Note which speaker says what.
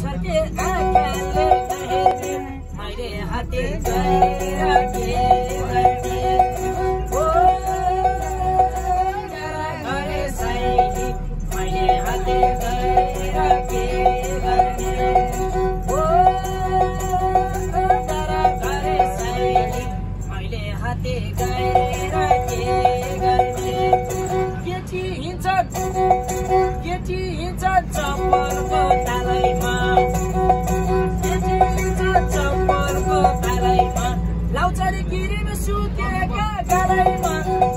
Speaker 1: छके अकेले सहेजे मारे हाथे गए राखे राखे ओ Shoot, yeah, God, God, I'm